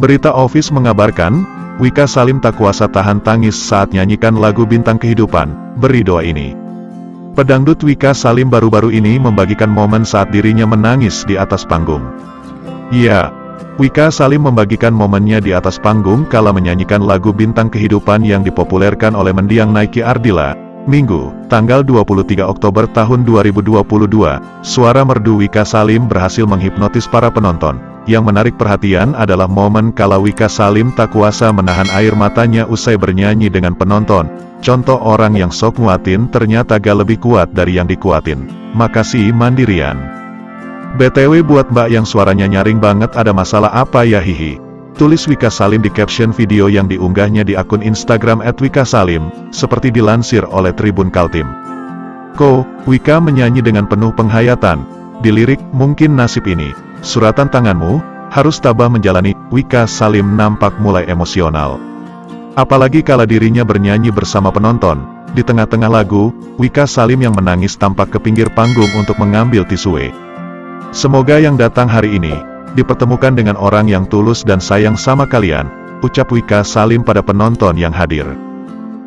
Berita Office mengabarkan, Wika Salim tak kuasa tahan tangis saat nyanyikan lagu Bintang Kehidupan, Beri Doa ini. Pedangdut Wika Salim baru-baru ini membagikan momen saat dirinya menangis di atas panggung. Ya, Wika Salim membagikan momennya di atas panggung kala menyanyikan lagu Bintang Kehidupan yang dipopulerkan oleh mendiang Nike Ardila, Minggu, tanggal 23 Oktober tahun 2022, suara merdu Wika Salim berhasil menghipnotis para penonton. Yang menarik perhatian adalah momen kala Wika Salim tak kuasa menahan air matanya usai bernyanyi dengan penonton. Contoh orang yang sok nguatin ternyata gak lebih kuat dari yang dikuatin. Makasih Mandirian. BTW buat mbak yang suaranya nyaring banget ada masalah apa ya hihi. Tulis Wika Salim di caption video yang diunggahnya di akun Instagram @wikasalim, seperti dilansir oleh Tribun Kaltim. Ko, Wika menyanyi dengan penuh penghayatan. Dilirik, mungkin nasib ini. Suratan tanganmu, harus tabah menjalani, Wika Salim nampak mulai emosional. Apalagi kala dirinya bernyanyi bersama penonton, di tengah-tengah lagu, Wika Salim yang menangis tampak ke pinggir panggung untuk mengambil tisu. Semoga yang datang hari ini, dipertemukan dengan orang yang tulus dan sayang sama kalian, ucap Wika Salim pada penonton yang hadir.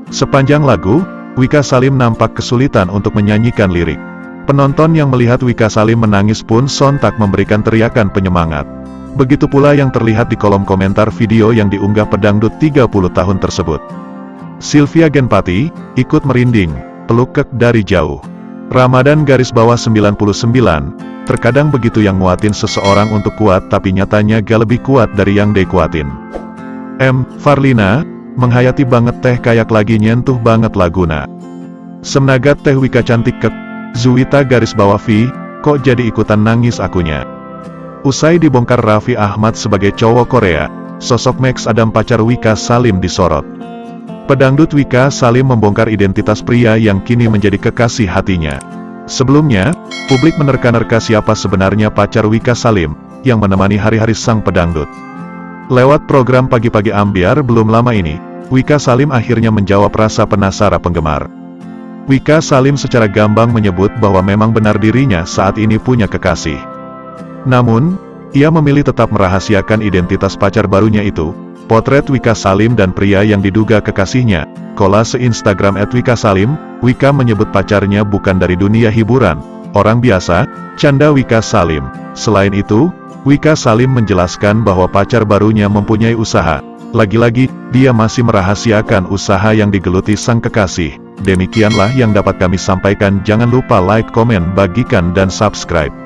Sepanjang lagu, Wika Salim nampak kesulitan untuk menyanyikan lirik. Penonton yang melihat Wika Salim menangis pun sontak memberikan teriakan penyemangat. Begitu pula yang terlihat di kolom komentar video yang diunggah pedangdut 30 tahun tersebut. Sylvia Genpati, ikut merinding, peluk kek dari jauh. Ramadan garis bawah 99, terkadang begitu yang nguatin seseorang untuk kuat tapi nyatanya gak lebih kuat dari yang dekuatin. M. Farlina, menghayati banget teh kayak lagi nyentuh banget laguna. Semenagat teh wika cantik kek, Zuwita garis bawah V, kok jadi ikutan nangis akunya. Usai dibongkar Raffi Ahmad sebagai cowok Korea, sosok Max Adam pacar Wika Salim disorot. Pedangdut Wika Salim membongkar identitas pria yang kini menjadi kekasih hatinya. Sebelumnya, publik menerka-nerka siapa sebenarnya pacar Wika Salim, yang menemani hari-hari sang pedangdut. Lewat program Pagi-Pagi Ambiar belum lama ini, Wika Salim akhirnya menjawab rasa penasaran penggemar. Wika Salim secara gambang menyebut bahwa memang benar dirinya saat ini punya kekasih. Namun, ia memilih tetap merahasiakan identitas pacar barunya itu, Potret Wika Salim dan pria yang diduga kekasihnya, kolase Instagram Wika Salim, Wika menyebut pacarnya bukan dari dunia hiburan, orang biasa, canda Wika Salim. Selain itu, Wika Salim menjelaskan bahwa pacar barunya mempunyai usaha. Lagi-lagi, dia masih merahasiakan usaha yang digeluti sang kekasih. Demikianlah yang dapat kami sampaikan jangan lupa like, komen, bagikan dan subscribe.